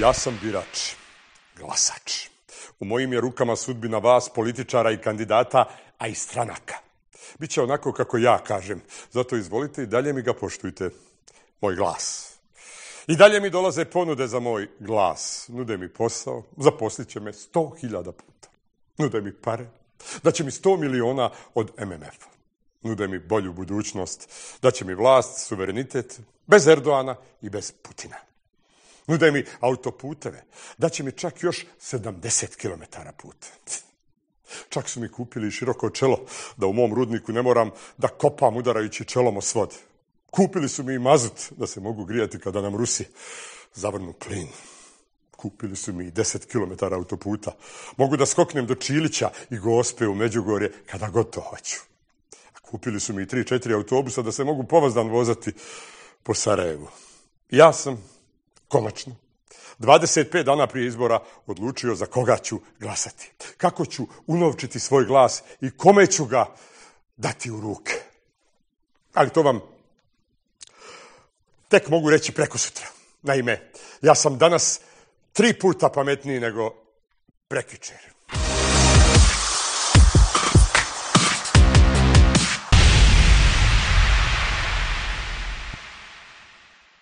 Ja sam birač, glasač. U mojim je rukama sudbina vas, političara i kandidata, a i stranaka. Biće onako kako ja kažem. Zato izvolite i dalje mi ga poštujte. Moj glas. I dalje mi dolaze ponude za moj glas. Nude mi posao, zaposlit će me sto hiljada puta. Nude mi pare, da će mi sto miliona od MMF-a. Nude mi bolju budućnost, da će mi vlast, suverenitet, bez Erdoana i bez Putina. Nude mi autoputeve, da će mi čak još 70 km puta. Čak su mi kupili široko čelo, da u mom rudniku ne moram da kopam udarajući čelom o svod. Kupili su mi i mazut, da se mogu grijati kada nam Rusi zavrnu plin. Kupili su mi i 10 km autoputa. Mogu da skoknem do Čilića i Gospe u Međugorje kada god to hoću. Kupili su mi i 3-4 autobusa da se mogu povazdan vozati po Sarajevu. Ja sam, konačno, 25 dana prije izbora odlučio za koga ću glasati. Kako ću unovčiti svoj glas i kome ću ga dati u ruke. Ali to vam tek mogu reći preko sutra. Naime, ja sam danas tri puta pametniji nego prekjučer.